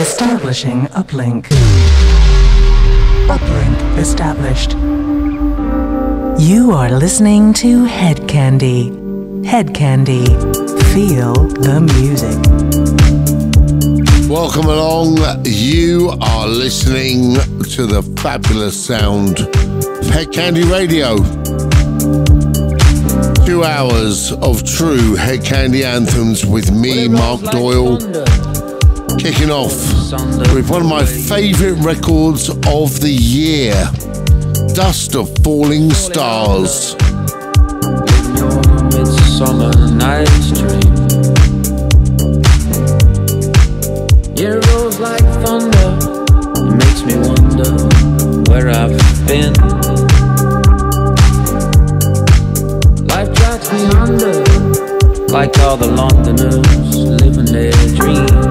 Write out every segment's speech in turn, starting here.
Establishing uplink. Uplink established. You are listening to Hedkandi. Head Candy. Feel the music. Welcome along. You are listening to the fabulous sound of Hedkandi Radio. Two hours of true Hedkandi anthems with me, Mark Doyle, kicking off with one of my favourite records of the year Dust of Falling Stars. It rolls like thunder, it makes me wonder where I've been. Life drags me under, like all the Londoners living their dream.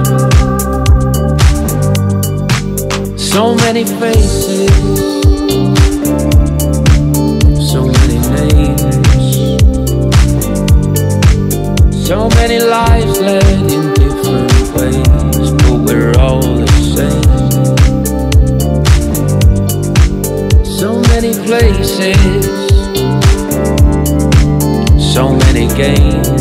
So many faces, so many names. So many lives led in different ways, but we're all the same. So many places, so many games.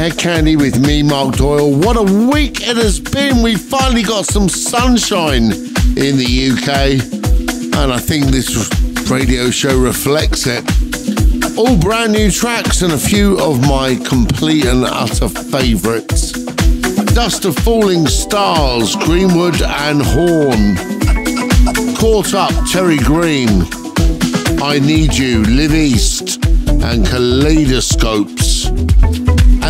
To Hedkandi with me, Mark Doyle. What a week it has been. We finally got some sunshine in the UK, and I think this radio show reflects it. All brand new tracks and a few of my complete and utter favourites. Dust of Falling Stars, Greenwood and Horn. Caught Up, Terri Green. I Need You, Liv East, and Kolidescopes.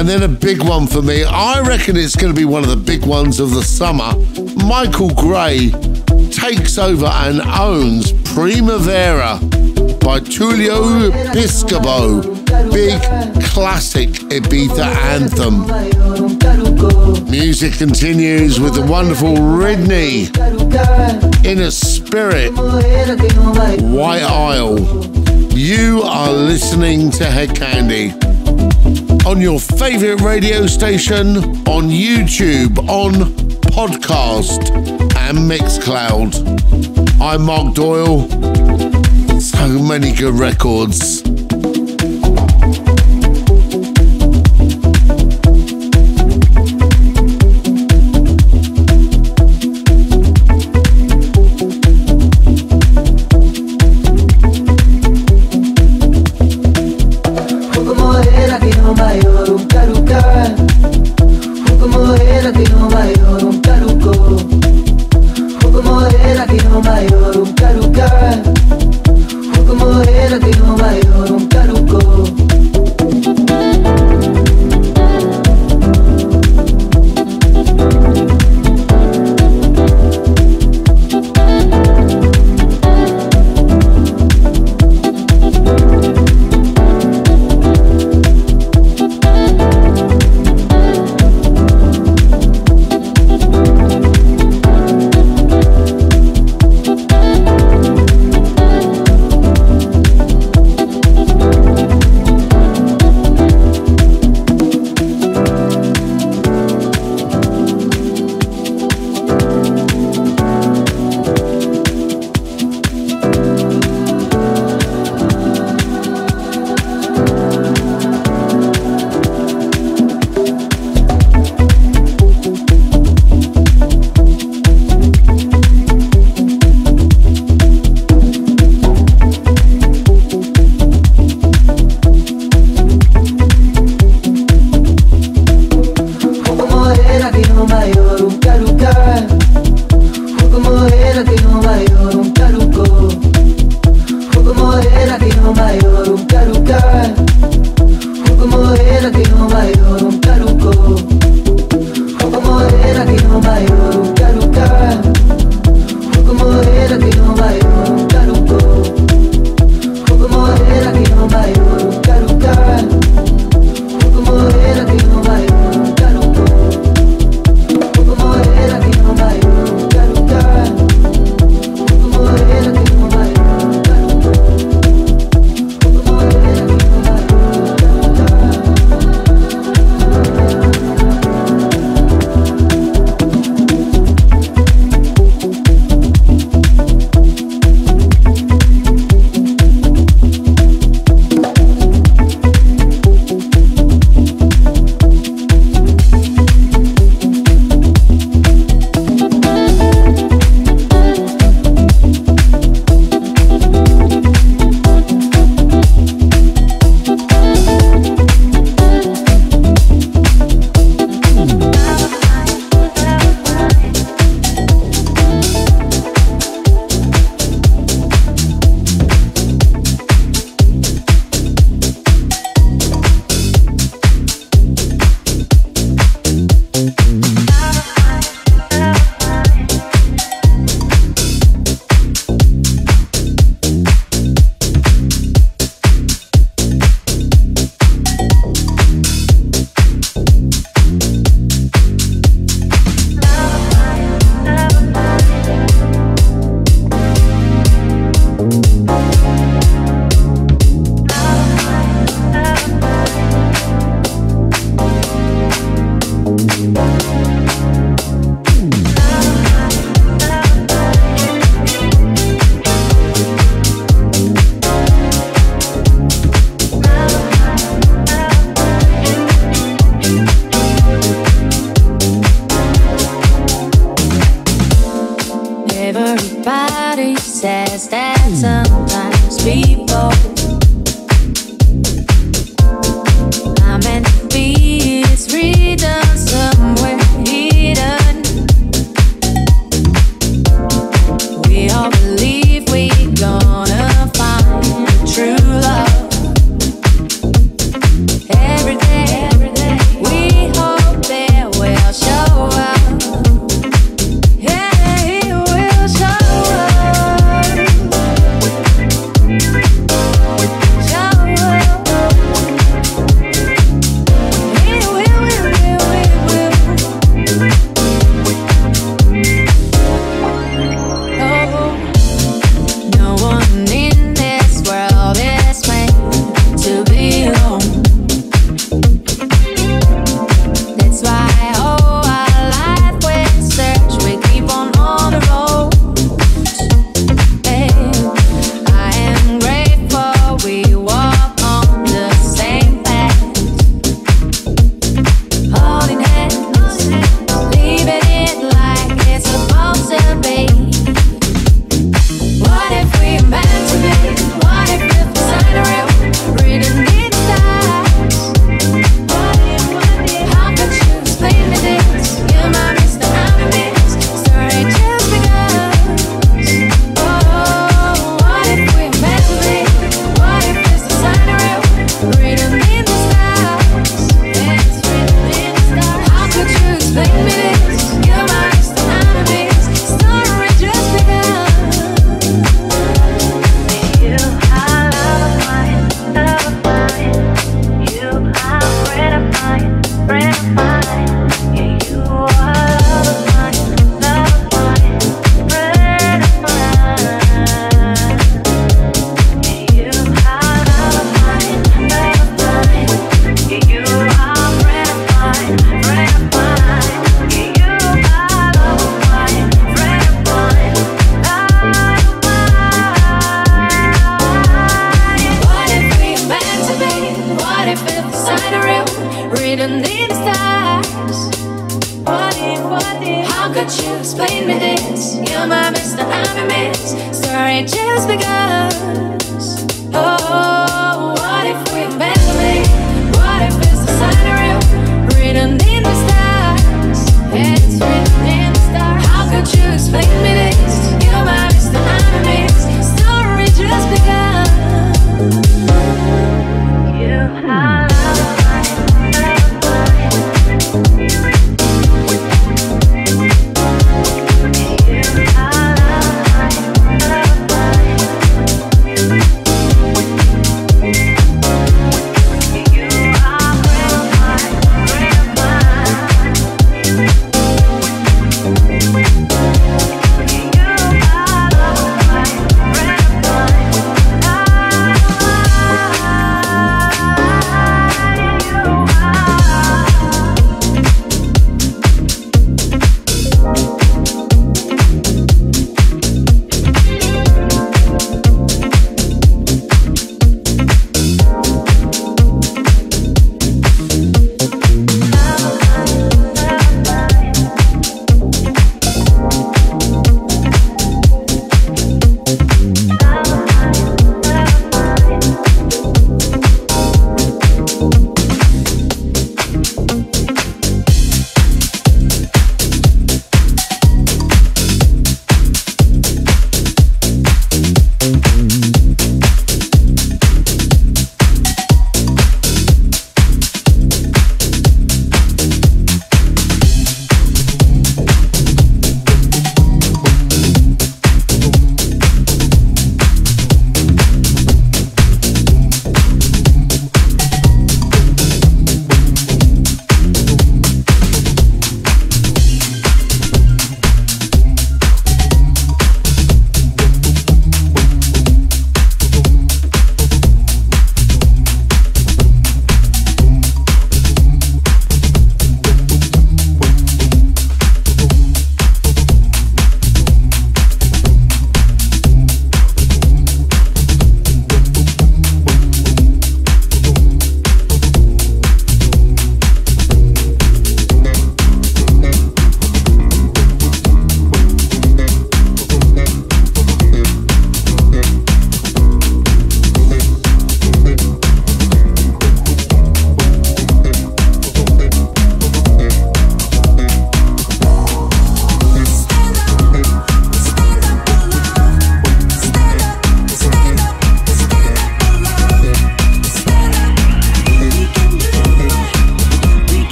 And then a big one for me. I reckon it's going to be one of the big ones of the summer. Michael Gray takes over and owns Primavera by Tullio Piscopo. Big classic Ibiza anthem. Music continues with the wonderful Ridney. Inner Spirit. White Isle. You are listening to Hedkandi on your favorite radio station, on YouTube, on podcast, and Mixcloud. I'm Mark Doyle. So many good records.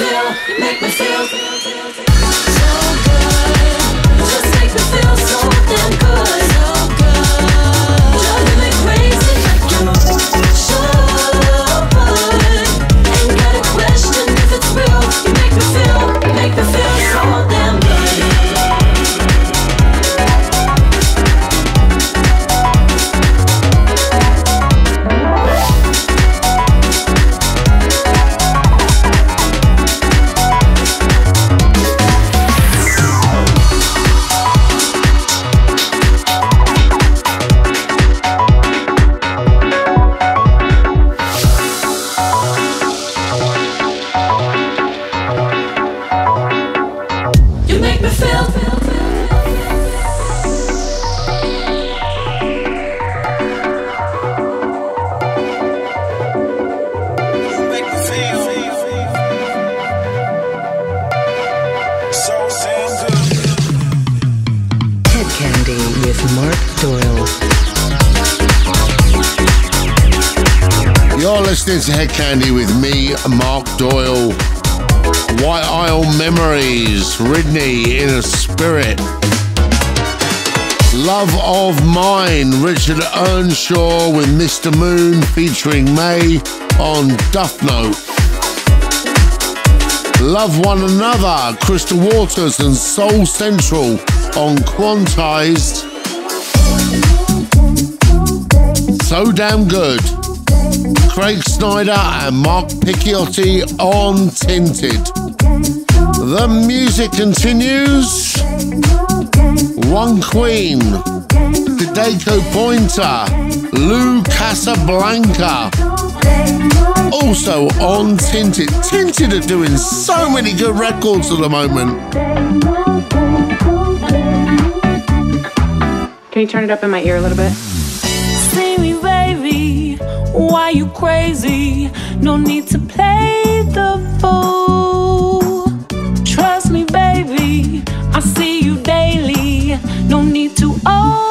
Make me Earnshaw with Mr. Moon featuring Mey on Duff Note. Love One Another, Crystal Waters and Soul Central on Quantized. So Damn Good, Craig Snider and Mark Picchiotti on Tinted. The music continues. One Queen, the Deco Pointer, Lou Casablanca. Also on Tinted. Tinted are doing so many good records at the moment. Can you turn it up in my ear a little bit? See me, baby. Why you crazy? No need to play the fool. Trust me, baby. I see you daily. No need to. own.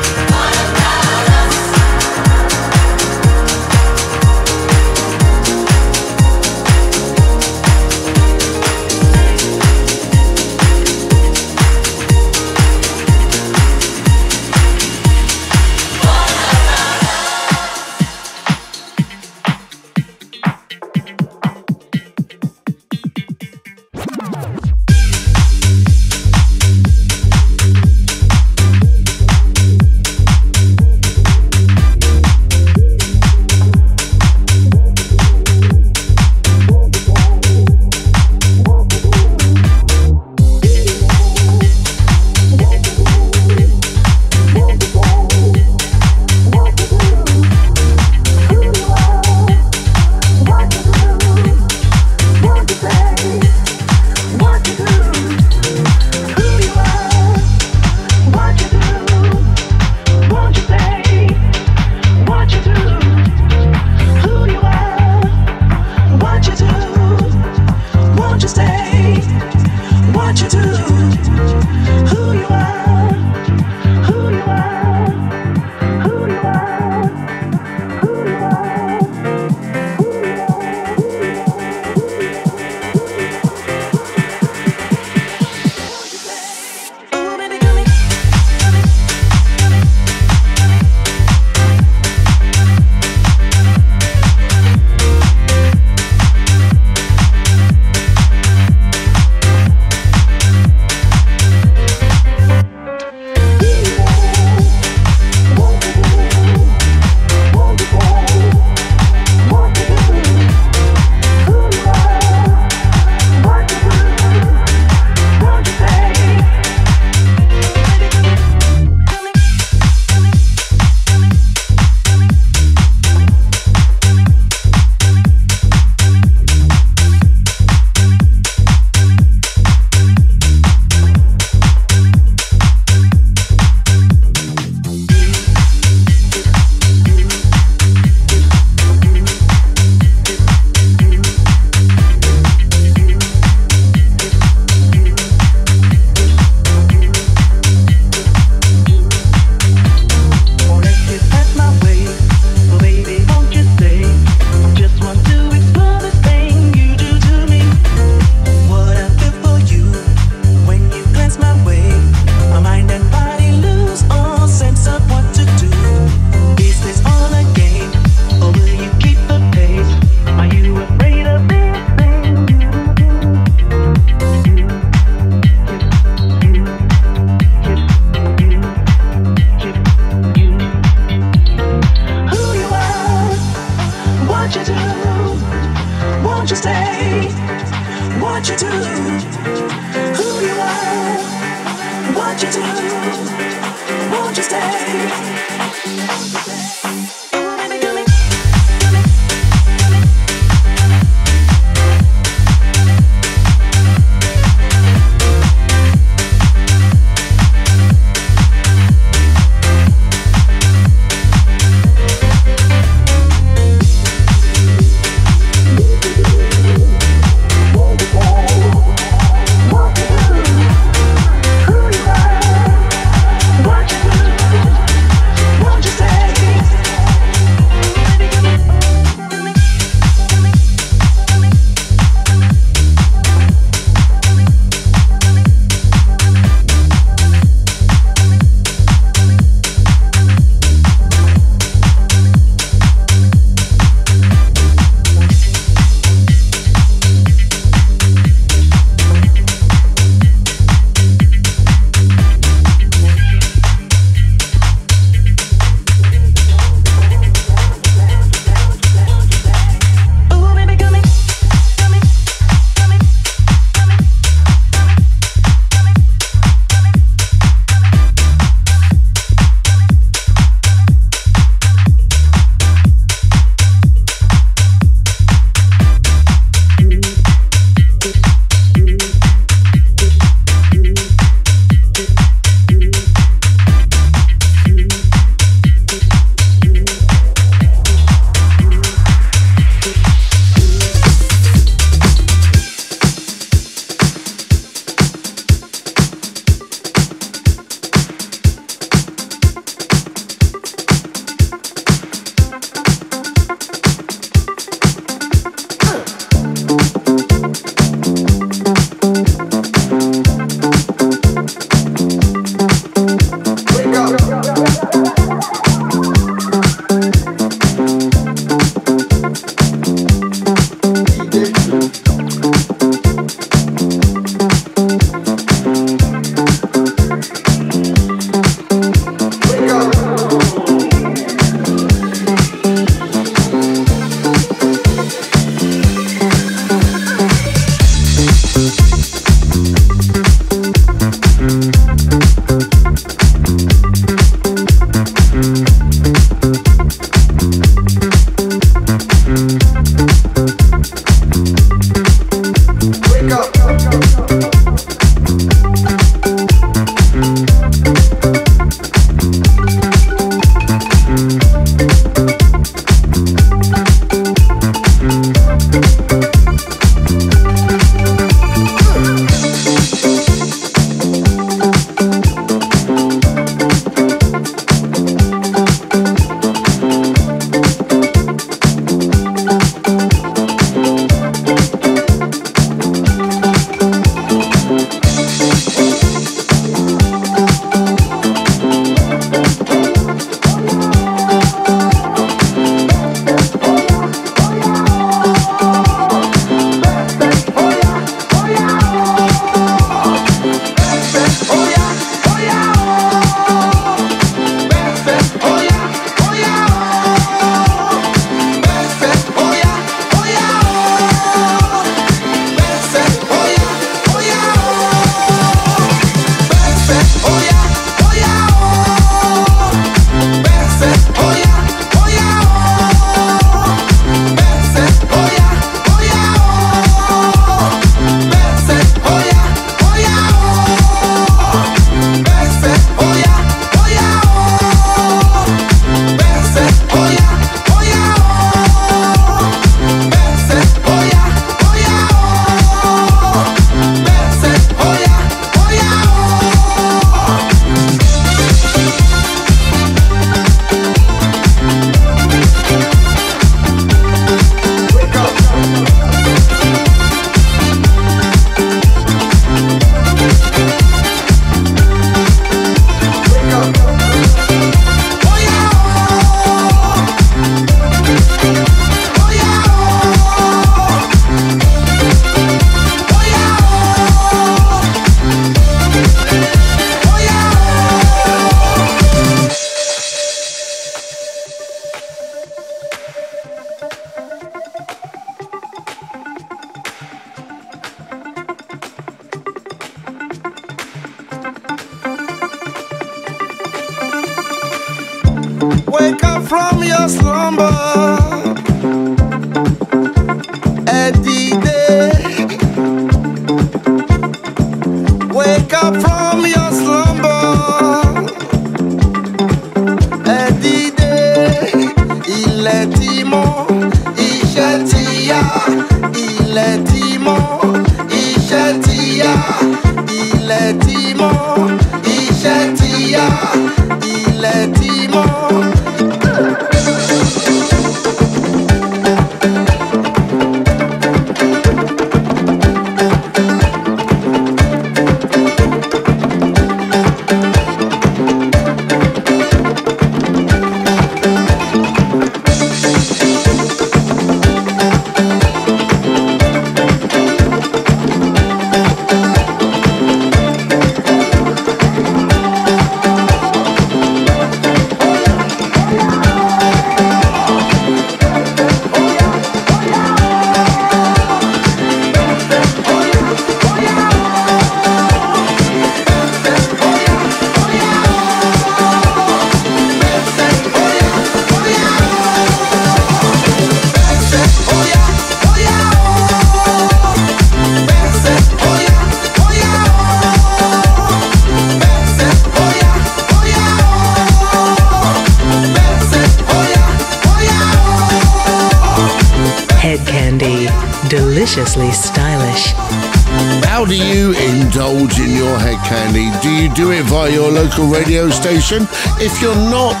Station? If you're not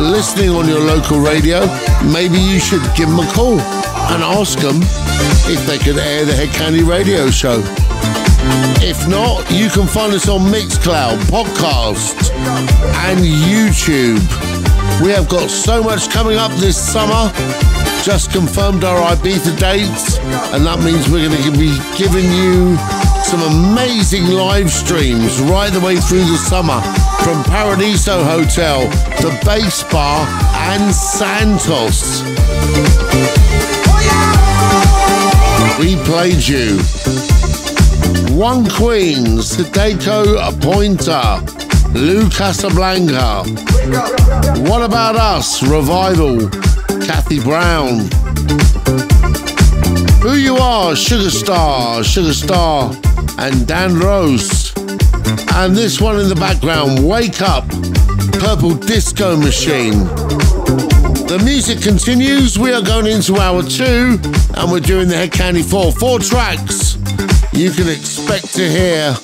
listening on your local radio, maybe you should give them a call and ask them if they could air the Hedkandi radio show. If not, you can find us on Mixcloud, podcast, and YouTube. We have got so much coming up this summer. Just confirmed our Ibiza dates, and that means we're going to be giving you some amazing live streams right the way through the summer from Paradiso Hotel, the Bass Bar, and Santos. We played you. One Queens, Sadako Pointer, Lou Casablanca. What About Us, Revival, Kathy Brown. Who You Are, Sugarstarr, Sugar Star, and Dan Rose. And this one in the background, Wake Up, Purple Disco Machine. The music continues. We are going into hour two, and we're doing the Hedkandi 4. Four tracks you can expect to hear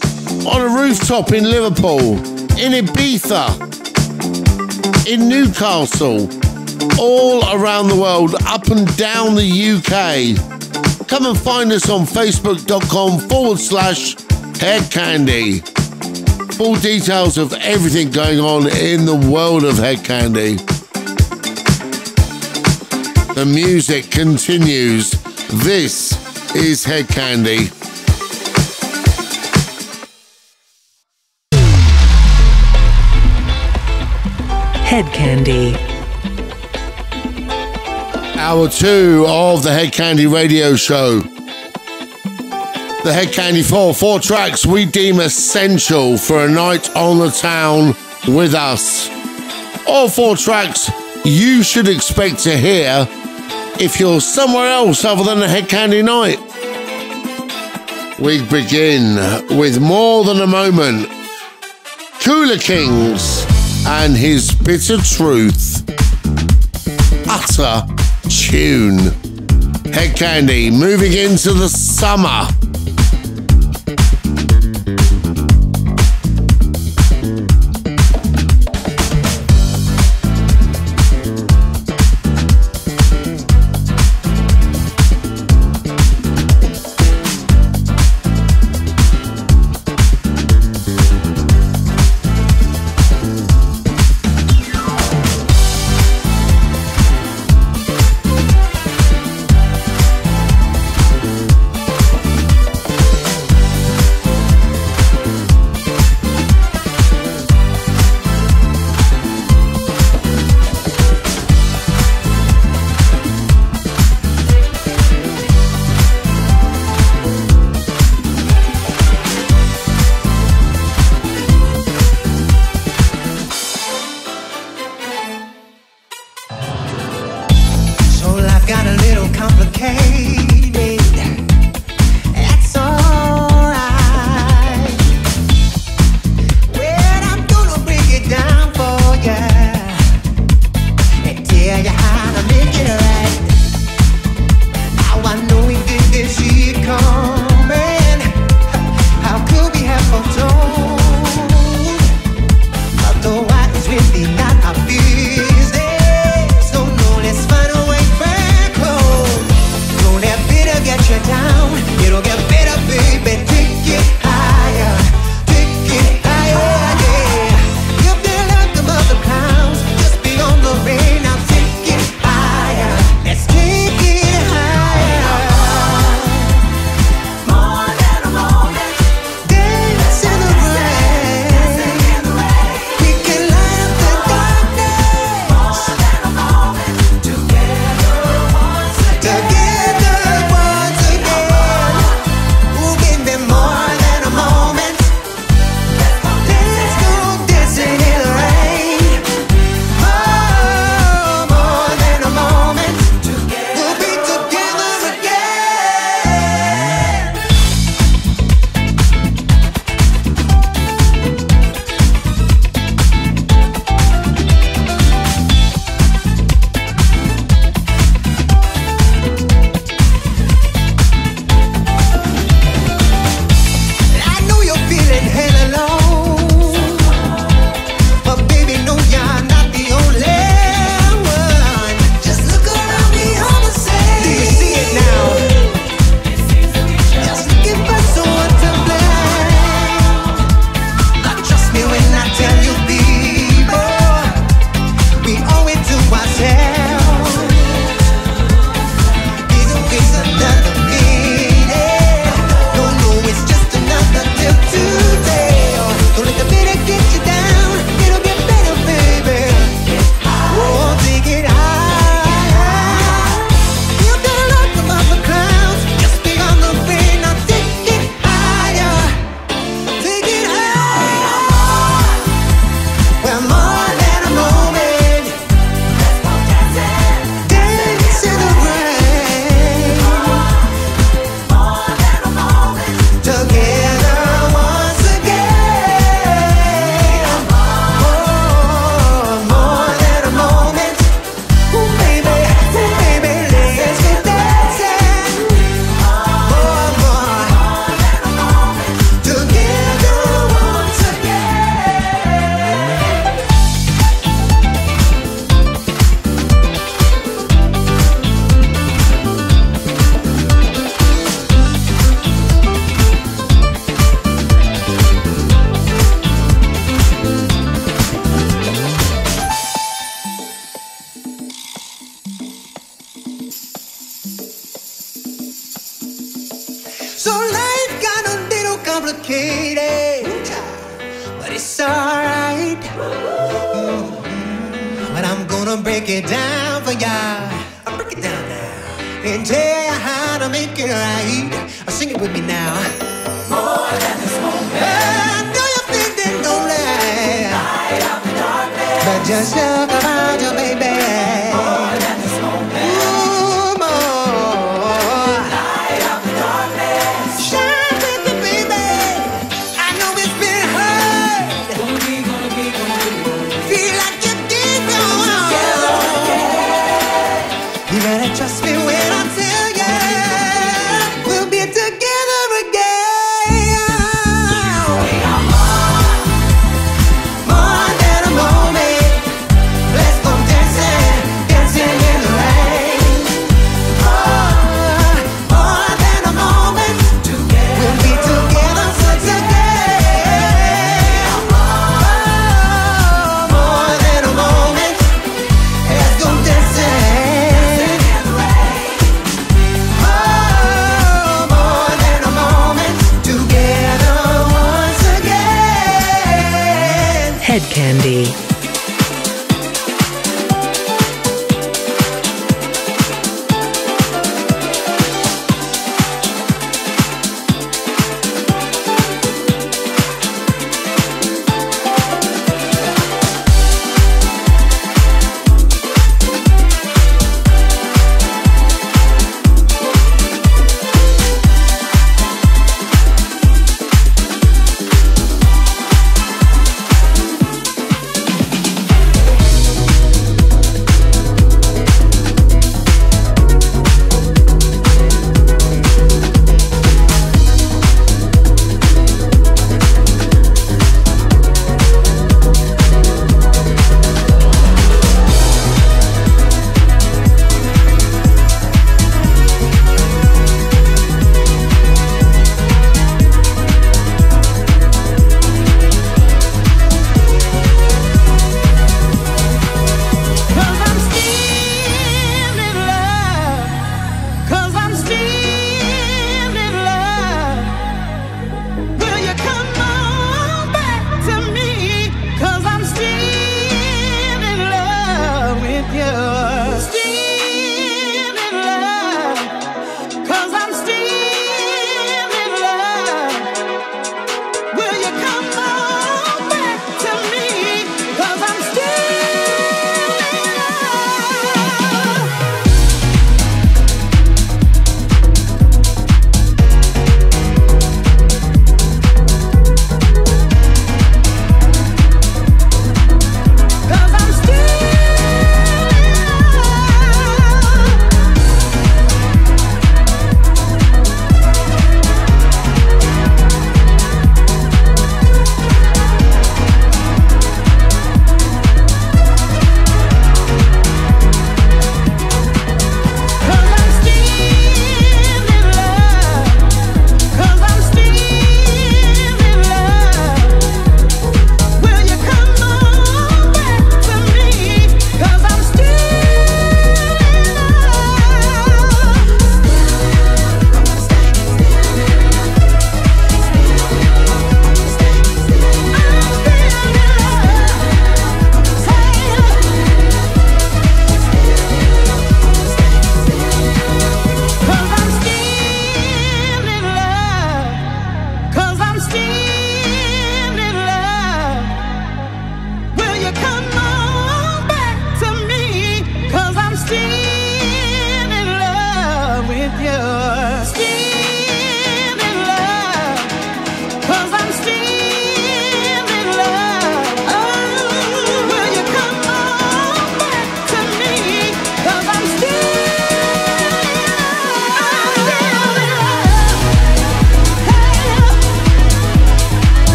on a rooftop in Liverpool, in Ibiza, in Newcastle, all around the world, up and down the UK. Come and find us on facebook.com forward slash hedkandi full details of everything going on in the world of Hedkandi. The music continues. This is Hedkandi. Head candy. Hour two of the Hedkandi Radio Show the Hedkandi Four. Four tracks we deem essential for a night on the town with us. All four tracks you should expect to hear if you're somewhere else other than the Hedkandi Night. We begin with more than a moment. KulaKingz and his bitter truth. Utter tune. Hedkandi moving into the summer.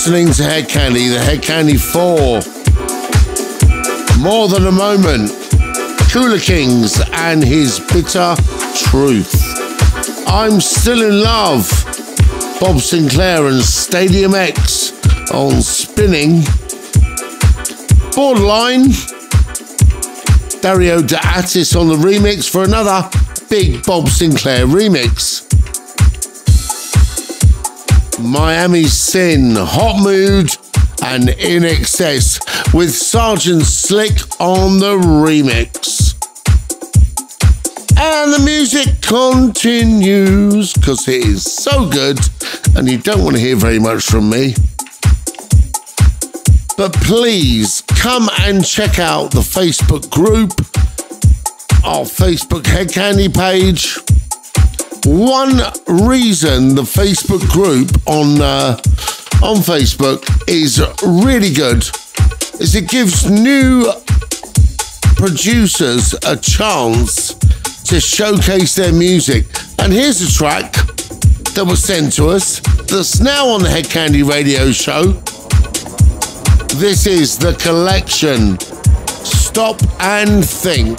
Listening to Hedkandi, the Hedkandi 4. More than a moment. KulaKingz and his bitter truth. I'm still in love. Bob Sinclar and StadiumX on spinning. Borderline. Dario D'Attis on the remix for another big Bob Sinclar remix. Miami Sin, Hotmood, and INXS with Sergeant Slick on the remix. And the music continues because it is so good and you don't want to hear very much from me. But please come and check out the Facebook group, our Facebook Hedkandi page. One reason the Facebook group on uh, on Facebook is really good is it gives new producers a chance to showcase their music. And here's a track that was sent to us that's now on the Hedkandi Radio Show. This is the collection. Stop and think.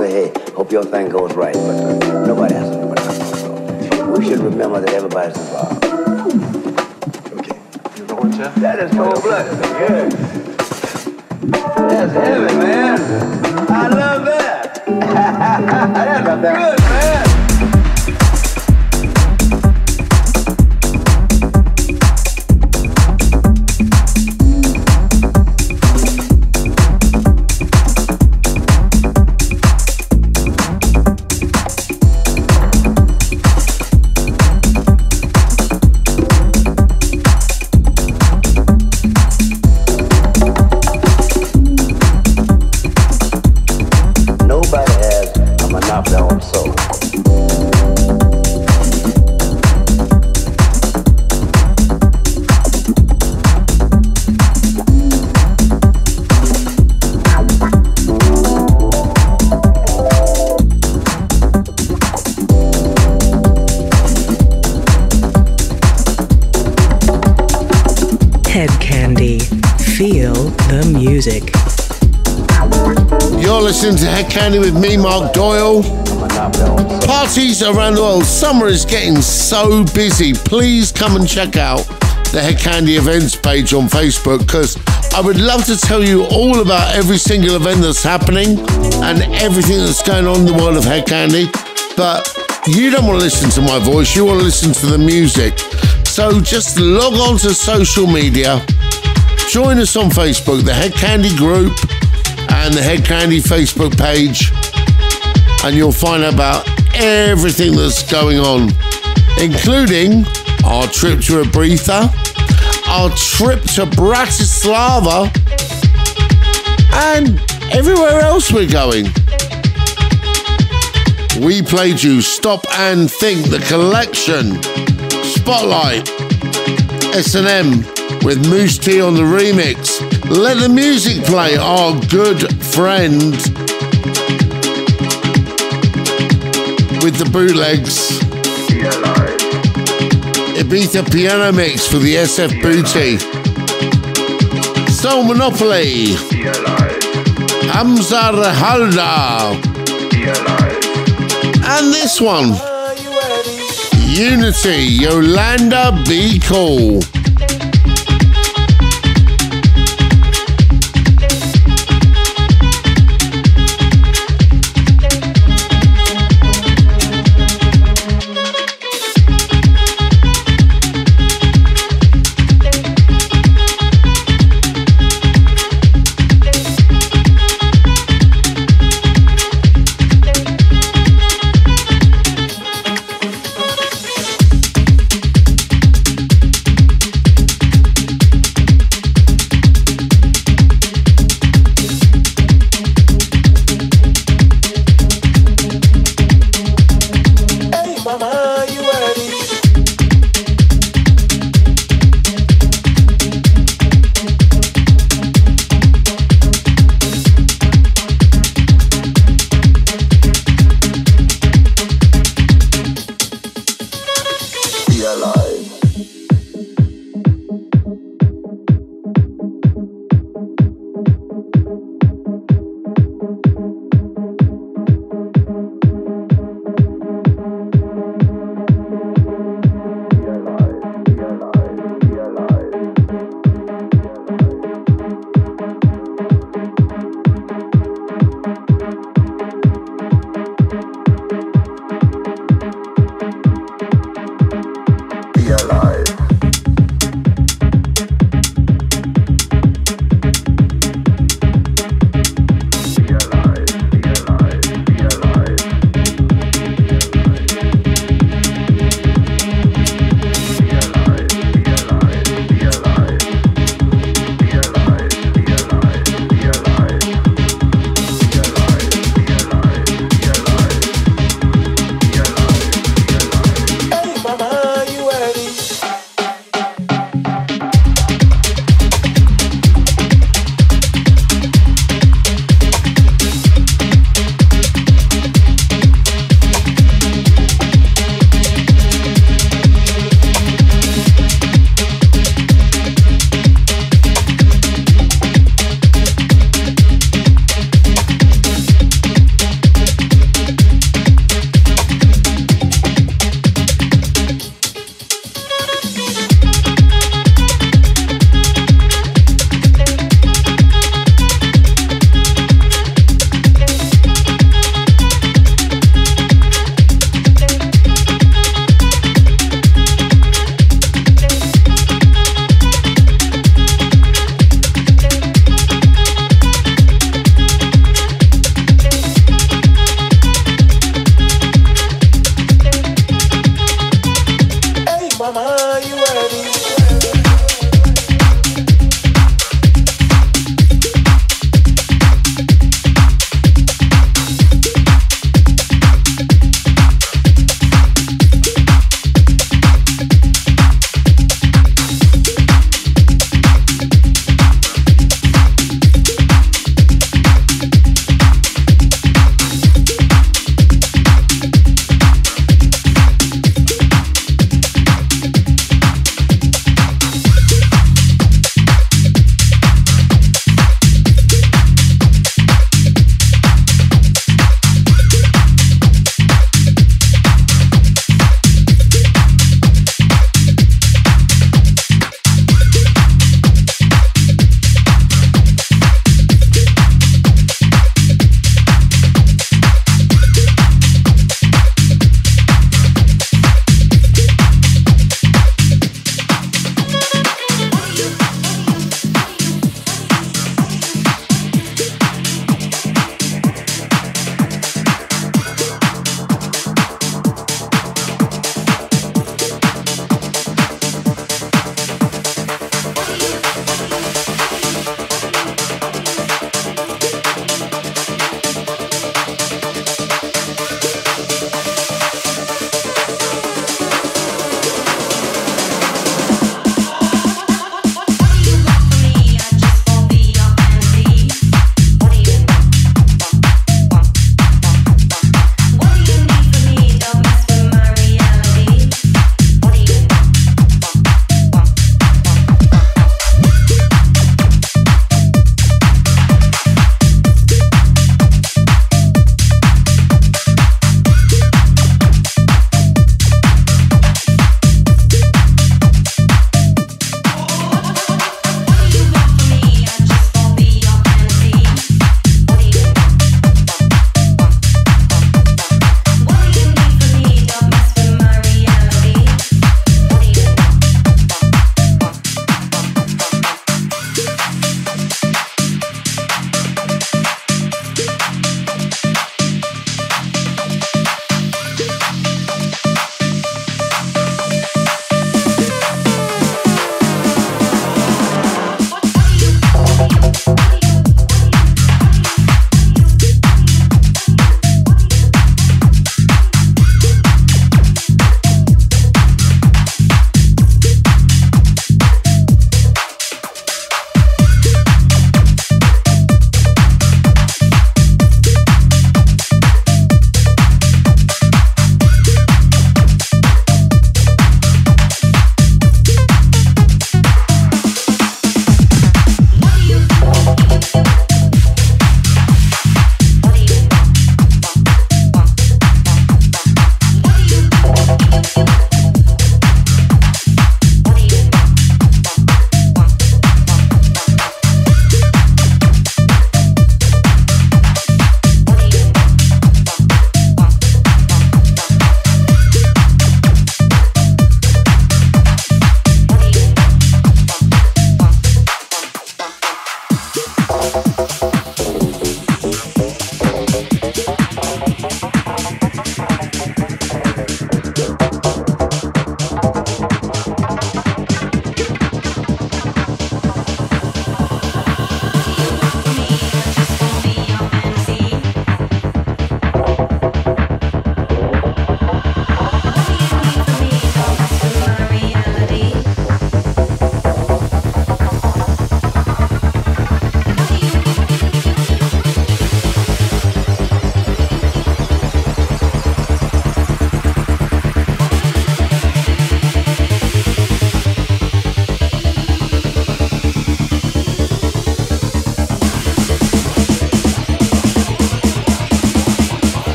Say, hey, hope your thing goes right. But uh, nobody has monopoly on soul. We should remember that everybody's involved. Okay. That is cold blooded, yeah. That's heavy, man. I love that. That's good, Candy with me, Mark Doyle. Parties around the world. Summer is getting so busy. Please come and check out the Hedkandi events page on Facebook because I would love to tell you all about every single event that's happening and everything that's going on in the world of Hedkandi. But you don't want to listen to my voice, you want to listen to the music. So just log on to social media, join us on Facebook, the Hedkandi Group and the Hedkandi Facebook page, and you'll find out about everything that's going on, including our trip to Ibiza, our trip to Bratislava, and everywhere else we're going. We played you Stop and Think, the collection, Spotlight, S.A.M. with Mousse T on the remix. Let the music play, our good friend with the bootlegs. Ibiza piano mix for the SF Booty. Soul Monopoly. Hamza Halda. And this one. Unity, Yolanda Be Cool.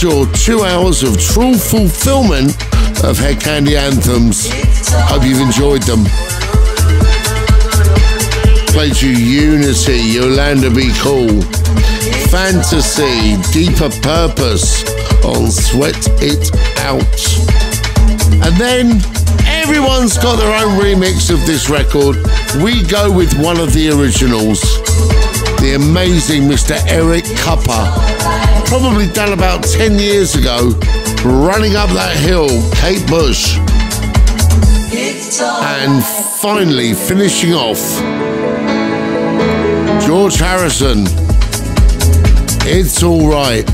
Your two hours of true fulfillment of Hedkandi anthems. Hope you've enjoyed them. Played you Unity, Yolanda Be Cool, Fantasy, Deeper Purpose on Sweat It Out. And then everyone's got their own remix of this record. We go with one of the originals, the amazing Mr. Eric Kupper. Probably done about 10 years ago, running up that hill, Kate Bush. And finally finishing off, George Harrison. It's alright.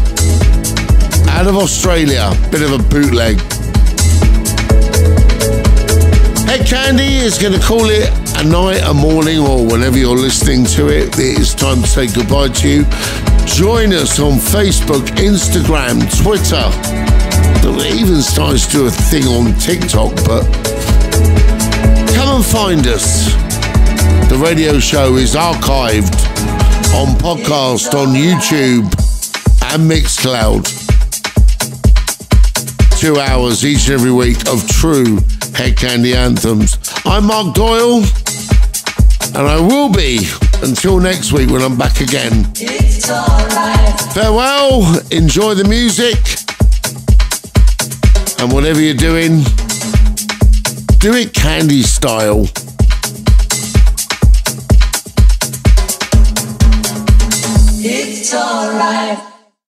Out of Australia, bit of a bootleg. Hedkandi is going to call it night, a morning, or whenever you're listening to it. It is time to say goodbye to you. Join us on Facebook, Instagram, Twitter. It even starts to do a thing on TikTok, but come and find us. The radio show is archived on podcast on YouTube and Mixcloud. two hours each and every week of true Hedkandi anthems. I'm Mark Doyle, and I will be until next week when I'm back again. Farewell, enjoy the music, and whatever you're doing, do it candy style.